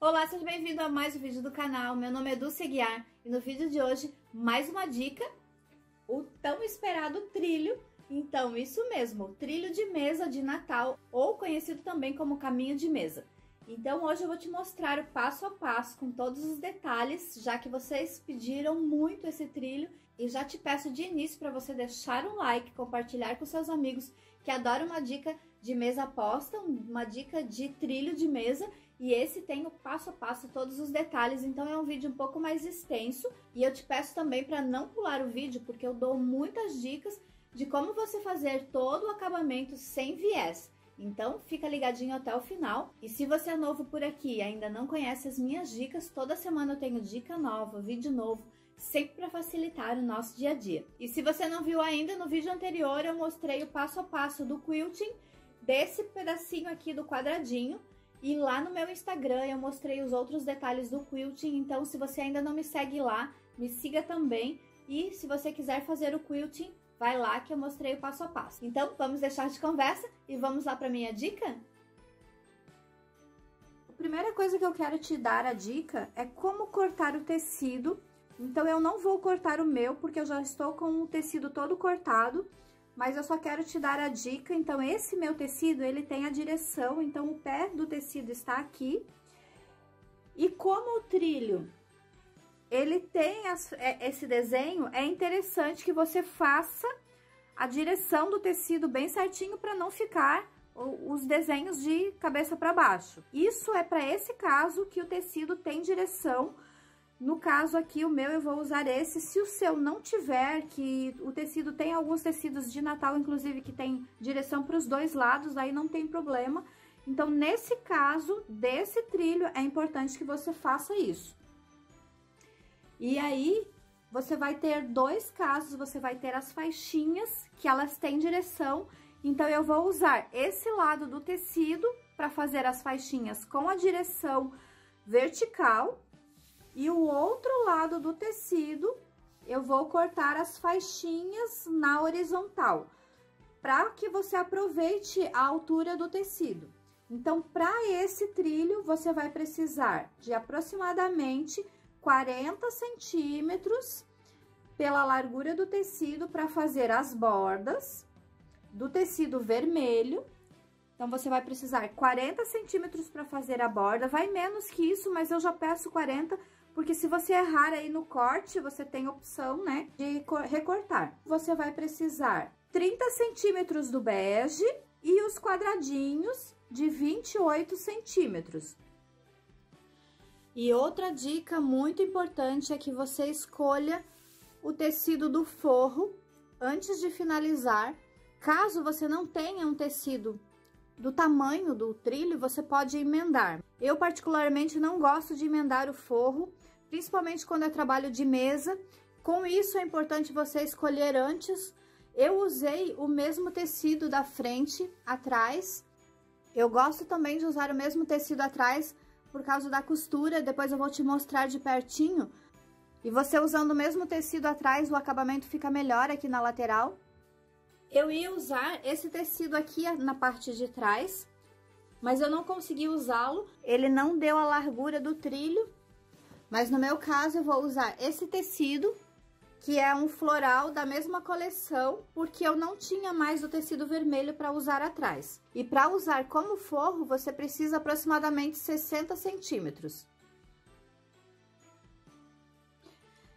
Olá, seja bem-vindo a mais um vídeo do canal. Meu nome é Dulce Guiar e no vídeo de hoje, mais uma dica, o tão esperado trilho. Então, isso mesmo, trilho de mesa de Natal, ou conhecido também como caminho de mesa. Então, hoje eu vou te mostrar o passo a passo, com todos os detalhes, já que vocês pediram muito esse trilho. E já te peço de início para você deixar um like, compartilhar com seus amigos que adoram uma dica de mesa aposta, uma dica de trilho de mesa e esse tem o passo a passo, todos os detalhes, então é um vídeo um pouco mais extenso. E eu te peço também para não pular o vídeo, porque eu dou muitas dicas de como você fazer todo o acabamento sem viés. Então fica ligadinho até o final. E se você é novo por aqui e ainda não conhece as minhas dicas, toda semana eu tenho dica nova, vídeo novo, sempre para facilitar o nosso dia a dia. E se você não viu ainda, no vídeo anterior eu mostrei o passo a passo do quilting desse pedacinho aqui do quadradinho e lá no meu Instagram eu mostrei os outros detalhes do quilting, então se você ainda não me segue lá, me siga também. E se você quiser fazer o quilting, vai lá que eu mostrei o passo a passo. Então vamos deixar de conversa e vamos lá para minha dica? A primeira coisa que eu quero te dar a dica é como cortar o tecido. Então eu não vou cortar o meu porque eu já estou com o tecido todo cortado mas eu só quero te dar a dica, então esse meu tecido, ele tem a direção, então o pé do tecido está aqui. E como o trilho, ele tem as, é, esse desenho, é interessante que você faça a direção do tecido bem certinho para não ficar os desenhos de cabeça para baixo. Isso é para esse caso que o tecido tem direção no caso aqui, o meu, eu vou usar esse. Se o seu não tiver, que o tecido tem alguns tecidos de Natal, inclusive, que tem direção para os dois lados, aí não tem problema. Então, nesse caso, desse trilho, é importante que você faça isso. E aí, você vai ter dois casos, você vai ter as faixinhas, que elas têm direção. Então, eu vou usar esse lado do tecido para fazer as faixinhas com a direção vertical e o outro lado do tecido, eu vou cortar as faixinhas na horizontal, para que você aproveite a altura do tecido. Então, para esse trilho, você vai precisar de aproximadamente 40 centímetros pela largura do tecido para fazer as bordas do tecido vermelho. Então, você vai precisar 40 centímetros para fazer a borda, vai menos que isso, mas eu já peço 40 porque se você errar aí no corte, você tem opção, né, de recortar. Você vai precisar 30 centímetros do bege e os quadradinhos de 28 centímetros. E outra dica muito importante é que você escolha o tecido do forro antes de finalizar. Caso você não tenha um tecido do tamanho do trilho, você pode emendar. Eu particularmente não gosto de emendar o forro, principalmente quando é trabalho de mesa. Com isso, é importante você escolher antes. Eu usei o mesmo tecido da frente, atrás. Eu gosto também de usar o mesmo tecido atrás por causa da costura, depois eu vou te mostrar de pertinho. E você usando o mesmo tecido atrás, o acabamento fica melhor aqui na lateral. Eu ia usar esse tecido aqui na parte de trás, mas eu não consegui usá-lo. Ele não deu a largura do trilho mas no meu caso, eu vou usar esse tecido, que é um floral da mesma coleção, porque eu não tinha mais o tecido vermelho para usar atrás. E para usar como forro, você precisa aproximadamente 60 centímetros.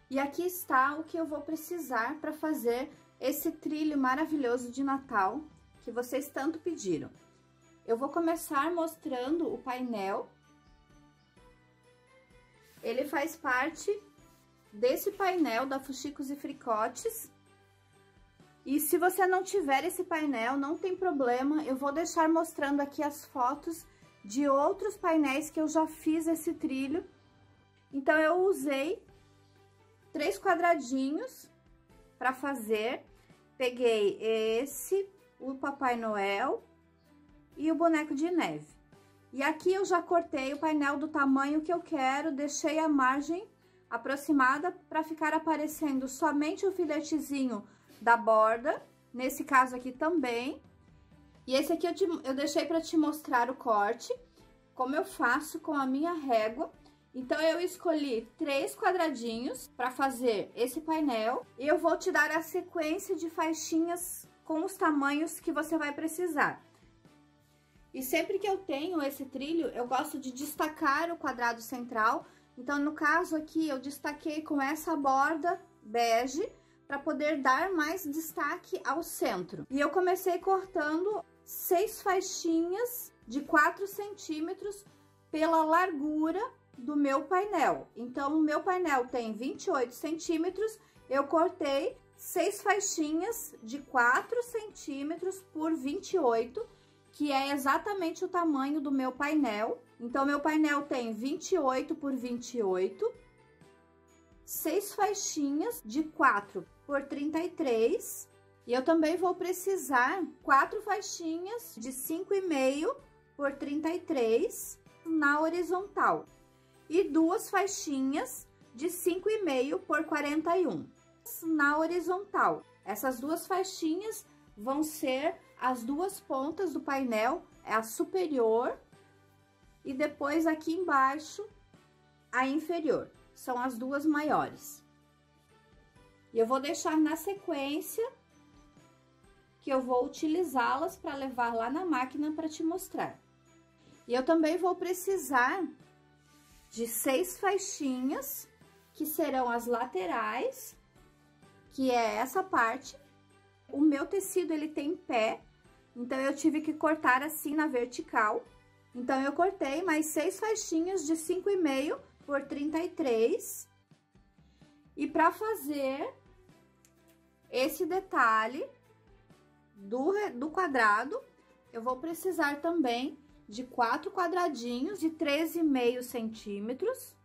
E aqui está o que eu vou precisar para fazer esse trilho maravilhoso de Natal que vocês tanto pediram. Eu vou começar mostrando o painel ele faz parte desse painel da Fuxicos e Fricotes. E se você não tiver esse painel, não tem problema, eu vou deixar mostrando aqui as fotos de outros painéis que eu já fiz esse trilho. Então, eu usei três quadradinhos para fazer. Peguei esse, o Papai Noel e o boneco de neve. E aqui eu já cortei o painel do tamanho que eu quero, deixei a margem aproximada para ficar aparecendo somente o filetezinho da borda, nesse caso aqui também. E esse aqui eu, te, eu deixei para te mostrar o corte. como eu faço com a minha régua. Então, eu escolhi três quadradinhos para fazer esse painel. E eu vou te dar a sequência de faixinhas com os tamanhos que você vai precisar. E sempre que eu tenho esse trilho, eu gosto de destacar o quadrado central. Então, no caso aqui, eu destaquei com essa borda bege para poder dar mais destaque ao centro. E eu comecei cortando seis faixinhas de 4 centímetros pela largura do meu painel. Então, o meu painel tem 28 centímetros, eu cortei seis faixinhas de 4 centímetros por 28, que é exatamente o tamanho do meu painel. Então, meu painel tem 28 por 28, seis faixinhas de 4 por 33, e eu também vou precisar quatro faixinhas de 5,5 por 33 na horizontal e duas faixinhas de 5,5 por 41 na horizontal. Essas duas faixinhas vão ser as duas pontas do painel, é a superior e depois aqui embaixo a inferior. São as duas maiores. E eu vou deixar na sequência que eu vou utilizá-las para levar lá na máquina para te mostrar. E eu também vou precisar de seis faixinhas, que serão as laterais, que é essa parte. O meu tecido, ele tem pé, então eu tive que cortar assim na vertical. Então, eu cortei mais seis faixinhas de 5,5 por 33. E para fazer esse detalhe, do, do quadrado, eu vou precisar também de quatro quadradinhos de 13,5 centímetros.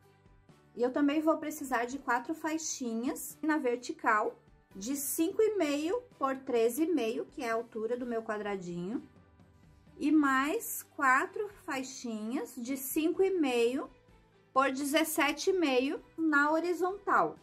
E eu também vou precisar de quatro faixinhas na vertical de 5,5 por 13,5, que é a altura do meu quadradinho. E mais quatro faixinhas de 5,5 por 17,5 na horizontal.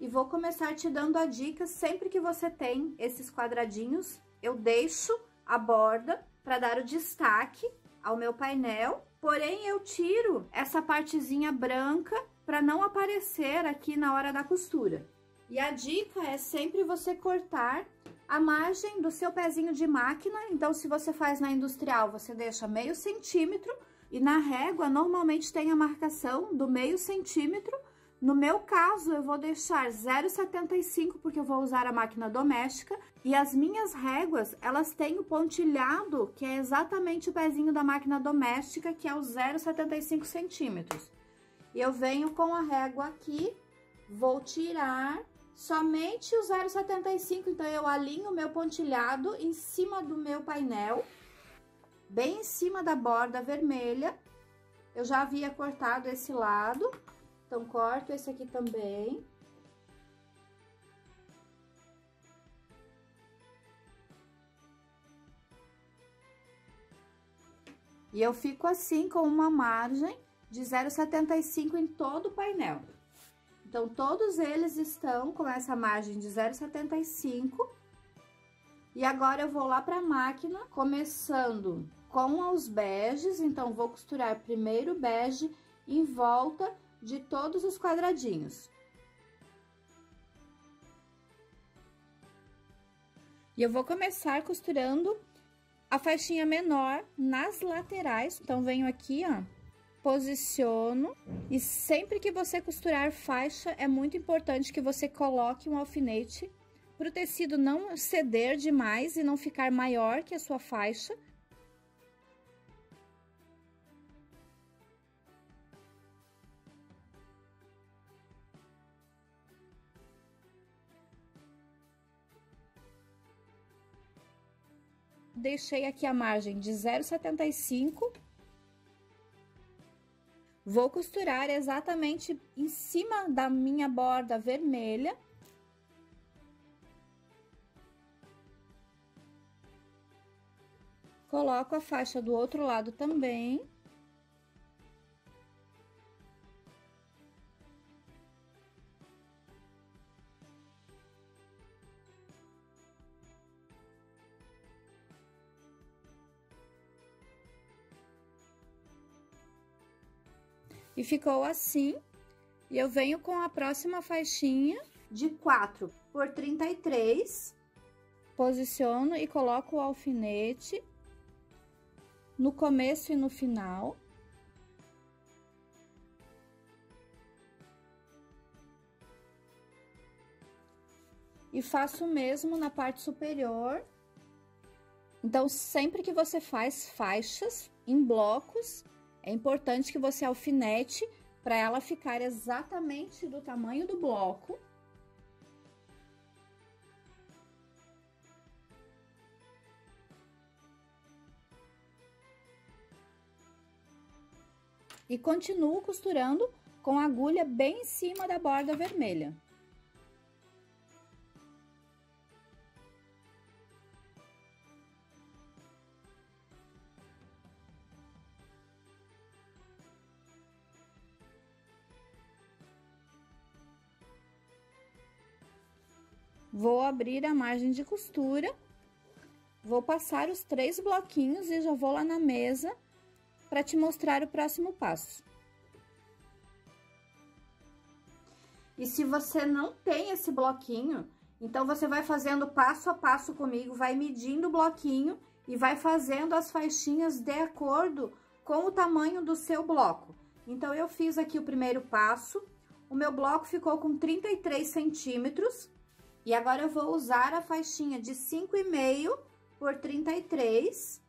E vou começar te dando a dica sempre que você tem esses quadradinhos eu deixo a borda para dar o destaque ao meu painel, porém eu tiro essa partezinha branca para não aparecer aqui na hora da costura. E a dica é sempre você cortar a margem do seu pezinho de máquina, então se você faz na industrial, você deixa meio centímetro, e na régua normalmente tem a marcação do meio centímetro, no meu caso, eu vou deixar 0,75 porque eu vou usar a máquina doméstica. E as minhas réguas, elas têm o pontilhado, que é exatamente o pezinho da máquina doméstica, que é o 0,75 centímetros. E eu venho com a régua aqui, vou tirar somente o 0,75, então eu alinho o meu pontilhado em cima do meu painel, bem em cima da borda vermelha. Eu já havia cortado esse lado então, corto esse aqui também. E eu fico assim com uma margem de 0,75 em todo o painel. Então, todos eles estão com essa margem de 0,75. E agora, eu vou lá para a máquina, começando com os beges. Então, vou costurar primeiro bege em volta de todos os quadradinhos. E eu vou começar costurando a faixinha menor nas laterais. Então, venho aqui, ó, posiciono. E sempre que você costurar faixa, é muito importante que você coloque um alfinete para o tecido não ceder demais e não ficar maior que a sua faixa. deixei aqui a margem de 0,75. Vou costurar exatamente em cima da minha borda vermelha. Coloco a faixa do outro lado também. E ficou assim. E eu venho com a próxima faixinha de 4 por 33. Posiciono e coloco o alfinete no começo e no final. E faço o mesmo na parte superior. Então, sempre que você faz faixas em blocos, é importante que você alfinete para ela ficar exatamente do tamanho do bloco. E continuo costurando com a agulha bem em cima da borda vermelha. Vou abrir a margem de costura, vou passar os três bloquinhos e já vou lá na mesa para te mostrar o próximo passo. E se você não tem esse bloquinho, então você vai fazendo passo a passo comigo, vai medindo o bloquinho e vai fazendo as faixinhas de acordo com o tamanho do seu bloco. Então, eu fiz aqui o primeiro passo, o meu bloco ficou com 33 centímetros, e agora eu vou usar a faixinha de 5,5 por 33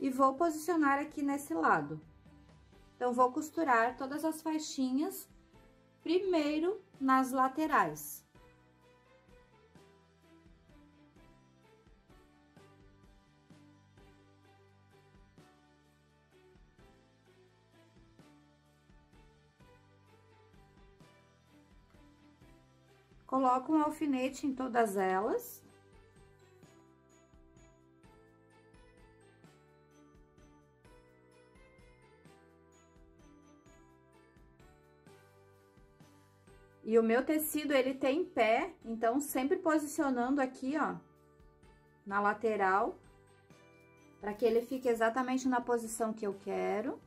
e vou posicionar aqui nesse lado. Então, vou costurar todas as faixinhas primeiro nas laterais. Coloco um alfinete em todas elas. E o meu tecido, ele tem pé, então sempre posicionando aqui, ó, na lateral, para que ele fique exatamente na posição que eu quero.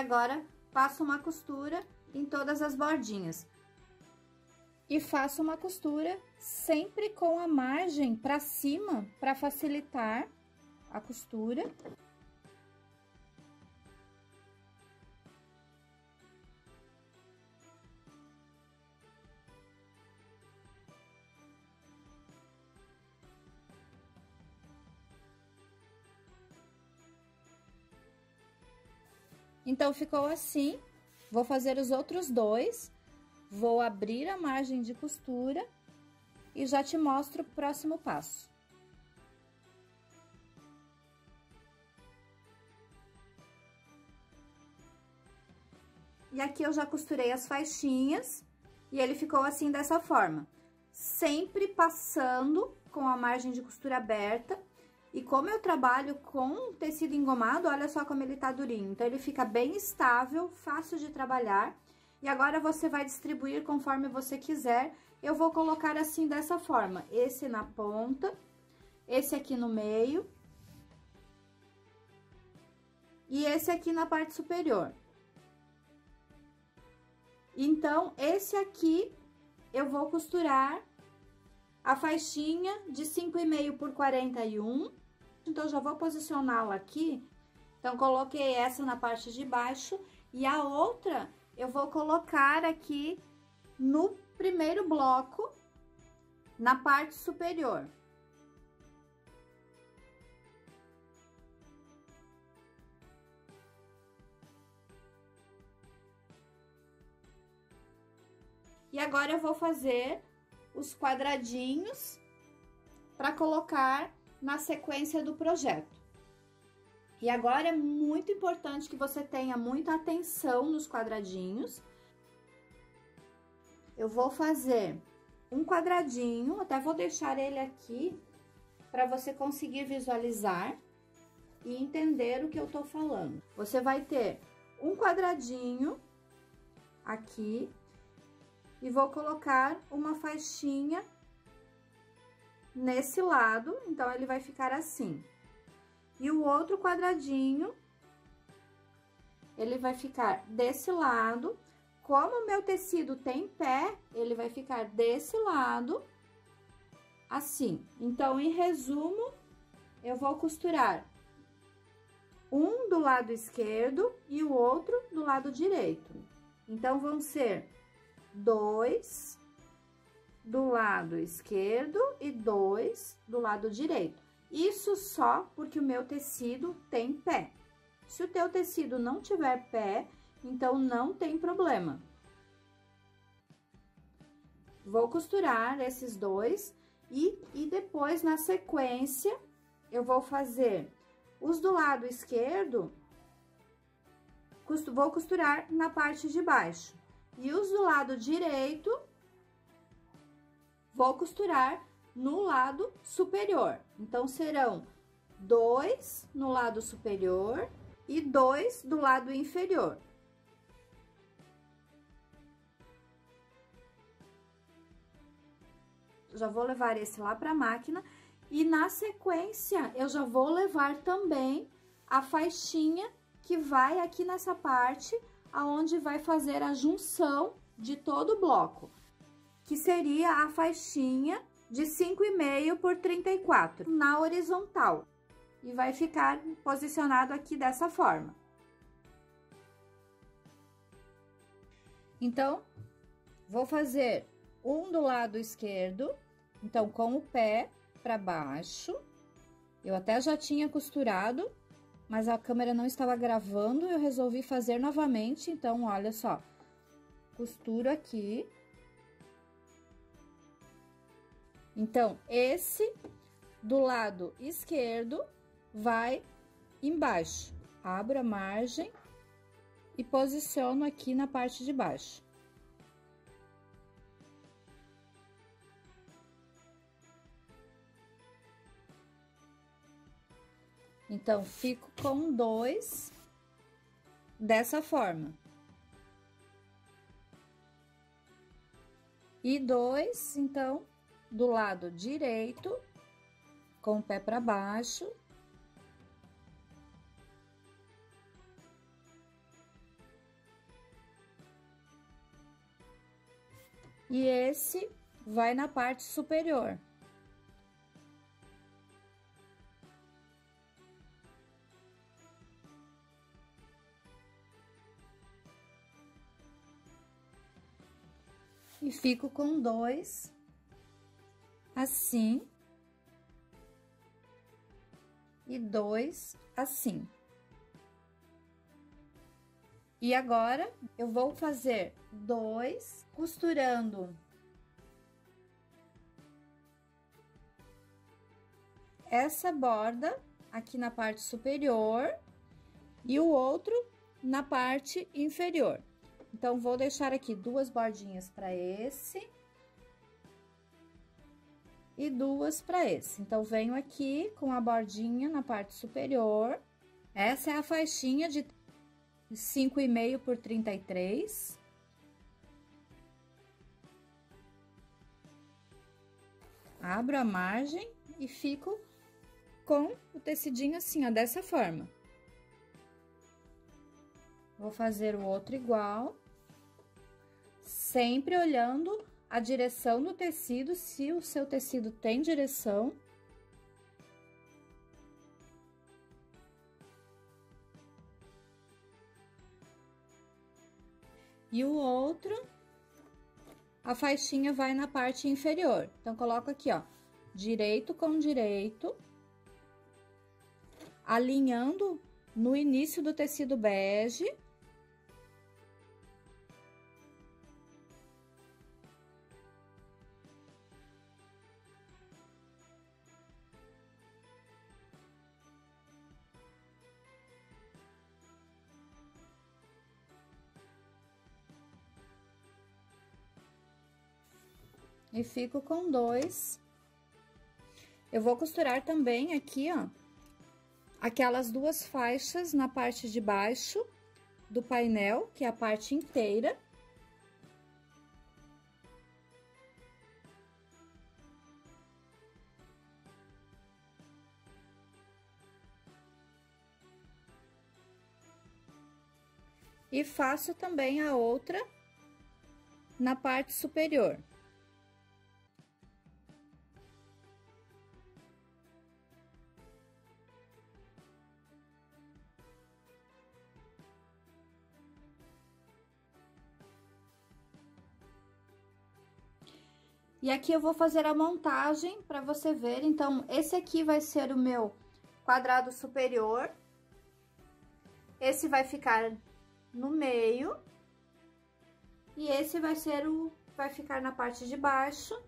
Agora, passo uma costura em todas as bordinhas. E faço uma costura sempre com a margem para cima, para facilitar a costura. Então, ficou assim. Vou fazer os outros dois. Vou abrir a margem de costura e já te mostro o próximo passo. E aqui eu já costurei as faixinhas e ele ficou assim dessa forma. Sempre passando com a margem de costura aberta e como eu trabalho com tecido engomado, olha só como ele tá durinho. Então, ele fica bem estável, fácil de trabalhar. E agora, você vai distribuir conforme você quiser. Eu vou colocar assim, dessa forma. Esse na ponta, esse aqui no meio. E esse aqui na parte superior. Então, esse aqui, eu vou costurar a faixinha de 5,5 por 41 então, já vou posicioná-la aqui. Então, coloquei essa na parte de baixo e a outra eu vou colocar aqui no primeiro bloco, na parte superior. E agora eu vou fazer os quadradinhos para colocar na sequência do projeto. E agora é muito importante que você tenha muita atenção nos quadradinhos. Eu vou fazer um quadradinho, até vou deixar ele aqui para você conseguir visualizar. e entender o que eu tô falando. Você vai ter um quadradinho aqui e vou colocar uma faixinha nesse lado, então ele vai ficar assim. E o outro quadradinho, ele vai ficar desse lado. Como o meu tecido tem pé, ele vai ficar desse lado, assim. Então, em resumo, eu vou costurar um do lado esquerdo e o outro do lado direito. Então, vão ser dois do lado esquerdo e dois do lado direito. Isso só porque o meu tecido tem pé. Se o teu tecido não tiver pé, então não tem problema. Vou costurar esses dois e, e depois, na sequência, eu vou fazer os do lado esquerdo, vou costurar na parte de baixo. E os do lado direito, vou costurar no lado superior. Então, serão dois no lado superior e dois do lado inferior. Já vou levar esse lá para a máquina e na sequência eu já vou levar também a faixinha que vai aqui nessa parte aonde vai fazer a junção de todo o bloco, que seria a faixinha de 5,5 por 34 na horizontal e vai ficar posicionado aqui dessa forma. Então, vou fazer um do lado esquerdo, então com o pé para baixo. Eu até já tinha costurado, mas a câmera não estava gravando, eu resolvi fazer novamente, então olha só. Costuro aqui Então, esse do lado esquerdo vai embaixo. Abro a margem e posiciono aqui na parte de baixo. Então, fico com dois dessa forma. E dois, então, do lado direito, com o pé para baixo. E esse vai na parte superior. E fico com dois assim e dois assim. E agora eu vou fazer dois costurando essa borda aqui na parte superior e o outro na parte inferior. Então, vou deixar aqui duas bordinhas para esse e duas para esse. Então, venho aqui com a bordinha na parte superior. Essa é a faixinha de 5,5 por 33. Abro a margem e fico com o tecidinho assim, ó, dessa forma. Vou fazer o outro igual, sempre olhando a direção do tecido, se o seu tecido tem direção. E o outro, a faixinha vai na parte inferior. Então, coloco aqui, ó, direito com direito, alinhando no início do tecido bege e fico com dois. Eu vou costurar também aqui, ó, aquelas duas faixas na parte de baixo do painel, que é a parte inteira. E faço também a outra na parte superior. E aqui eu vou fazer a montagem para você ver. Então, esse aqui vai ser o meu quadrado superior. Esse vai ficar no meio. E esse vai ser o... vai ficar na parte de baixo.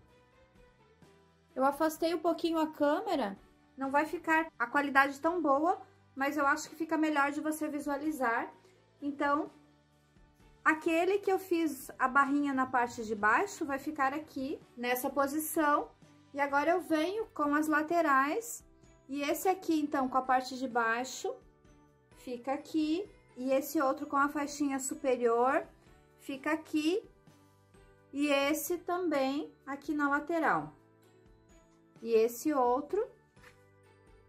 Eu afastei um pouquinho a câmera. Não vai ficar a qualidade tão boa, mas eu acho que fica melhor de você visualizar. Então, Aquele que eu fiz a barrinha na parte de baixo vai ficar aqui, nessa posição. E agora eu venho com as laterais. E esse aqui, então, com a parte de baixo, fica aqui. E esse outro com a faixinha superior, fica aqui. E esse também aqui na lateral. E esse outro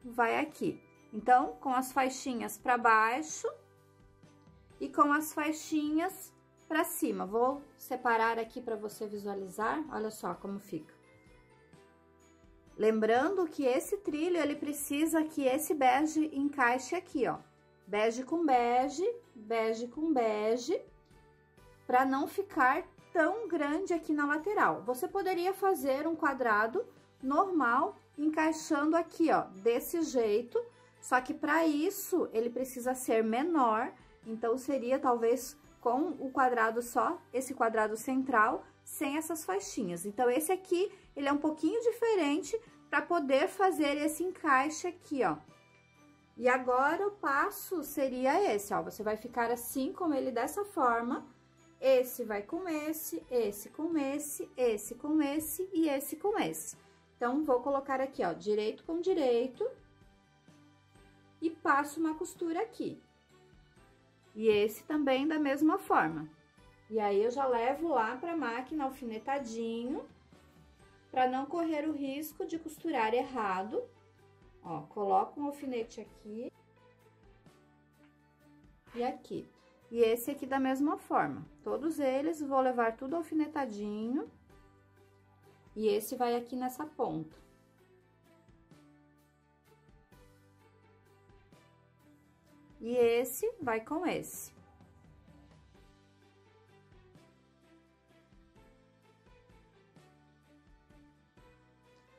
vai aqui. Então, com as faixinhas para baixo e com as faixinhas para cima. Vou separar aqui para você visualizar, olha só como fica. Lembrando que esse trilho, ele precisa que esse bege encaixe aqui, ó. Bege com bege, bege com bege, para não ficar tão grande aqui na lateral. Você poderia fazer um quadrado normal, encaixando aqui, ó, desse jeito, só que para isso, ele precisa ser menor então, seria talvez com o quadrado só, esse quadrado central, sem essas faixinhas. Então, esse aqui, ele é um pouquinho diferente para poder fazer esse encaixe aqui, ó. E agora, o passo seria esse, ó. Você vai ficar assim, com ele dessa forma. Esse vai com esse, esse com esse, esse com esse e esse com esse. Então, vou colocar aqui, ó, direito com direito. E passo uma costura aqui. E esse também da mesma forma. E aí, eu já levo lá pra máquina alfinetadinho, para não correr o risco de costurar errado. Ó, coloco um alfinete aqui. E aqui. E esse aqui da mesma forma. Todos eles, vou levar tudo alfinetadinho. E esse vai aqui nessa ponta. E esse vai com esse.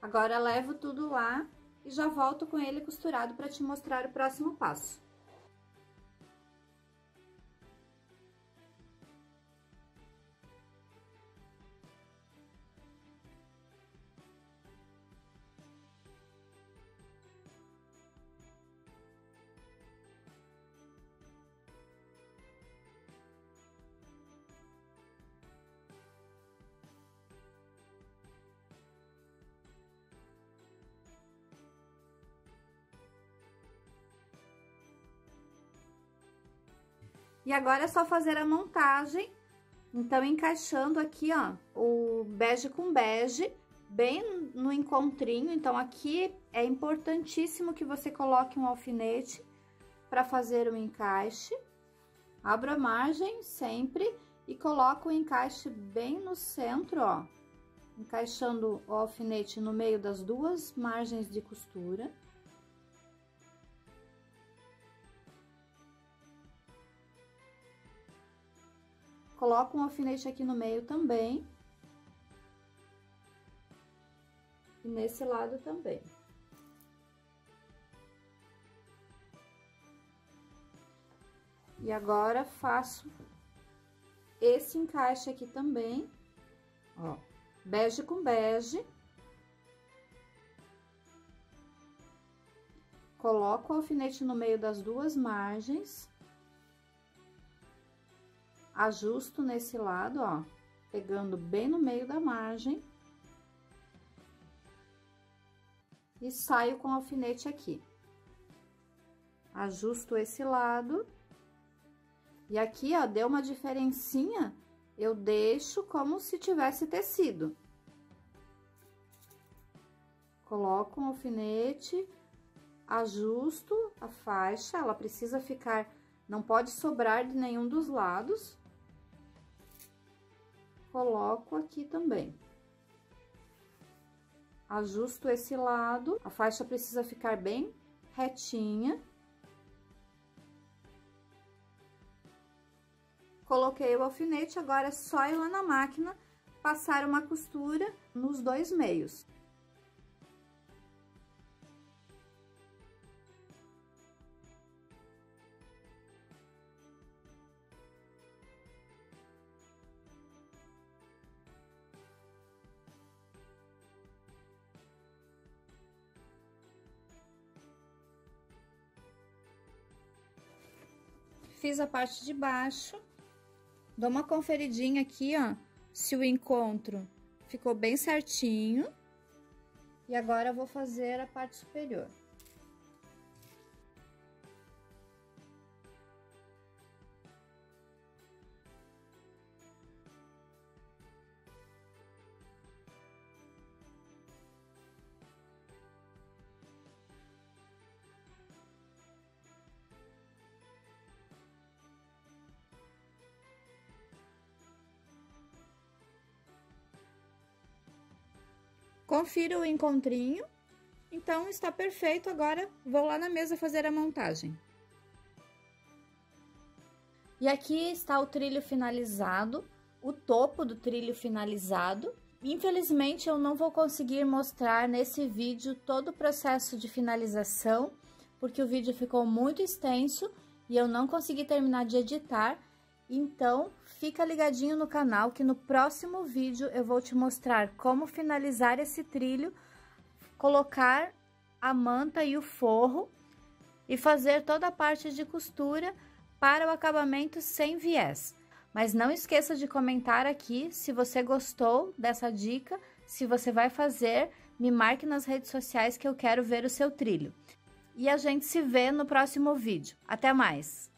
Agora, levo tudo lá e já volto com ele costurado para te mostrar o próximo passo. E agora é só fazer a montagem. Então, encaixando aqui, ó, o bege com bege, bem no encontrinho. Então, aqui é importantíssimo que você coloque um alfinete para fazer o encaixe. Abro a margem sempre e coloco o encaixe bem no centro, ó. Encaixando o alfinete no meio das duas margens de costura. Coloco um alfinete aqui no meio também. E nesse lado também. E agora, faço esse encaixe aqui também, ó, bege com bege. Coloco o alfinete no meio das duas margens ajusto nesse lado, ó, pegando bem no meio da margem. E saio com o alfinete aqui. ajusto esse lado. E aqui, ó, deu uma diferencinha, eu deixo como se tivesse tecido. Coloco um alfinete, ajusto a faixa, ela precisa ficar, não pode sobrar de nenhum dos lados. Coloco aqui também. Ajusto esse lado, a faixa precisa ficar bem retinha. Coloquei o alfinete, agora é só ir lá na máquina, passar uma costura nos dois meios. Fiz a parte de baixo Dou uma conferidinha aqui, ó, se o encontro ficou bem certinho. E agora eu vou fazer a parte superior. Confira o encontrinho. Então, está perfeito. Agora, vou lá na mesa fazer a montagem. E aqui está o trilho finalizado, o topo do trilho finalizado. Infelizmente, eu não vou conseguir mostrar nesse vídeo todo o processo de finalização, porque o vídeo ficou muito extenso e eu não consegui terminar de editar. Então, fica ligadinho no canal que no próximo vídeo eu vou te mostrar como finalizar esse trilho, colocar a manta e o forro e fazer toda a parte de costura para o acabamento sem viés. Mas não esqueça de comentar aqui se você gostou dessa dica, se você vai fazer, me marque nas redes sociais que eu quero ver o seu trilho. E a gente se vê no próximo vídeo. Até mais!